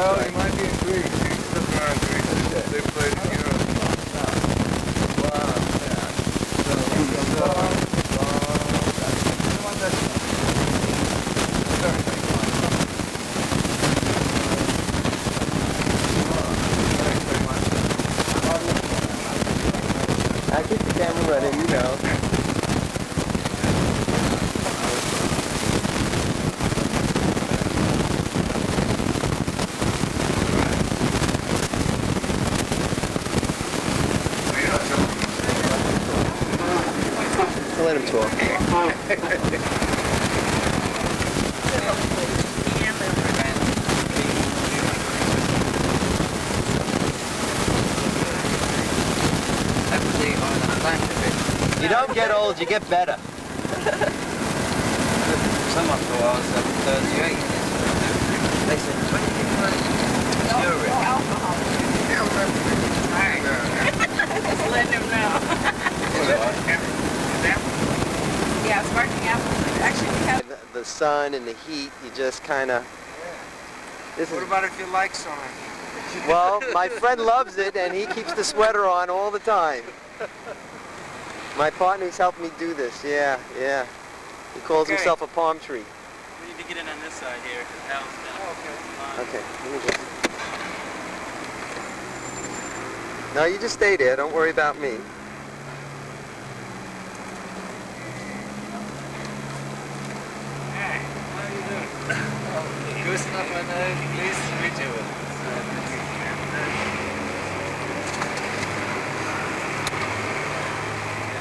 Well, might be in Greece. Around Greece. They played in Europe. I keep the camera running, you know. Let him talk. You don't get old, you get better. I was uh, 38. They said 20 Zurich. Just letting him know. Yeah, sparkling apple. Actually, we have. The, the sun and the heat, you just kind of... This What is about if you like summer? Well, my friend loves it, and he keeps the sweater on all the time. My partner's helped me do this. Yeah, yeah. He calls Okay. himself a palm tree. We need to get in on this side here. 'cause Al's down. Uh, okay. let me just- No, you just stay there. Don't worry about me. Good stuff, I know. Pleased to meet you.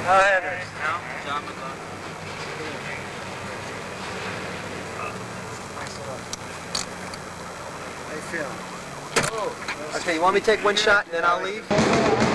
No headers. John McLaughlin. How you feel? Okay, you want me to take one shot and then I'll leave?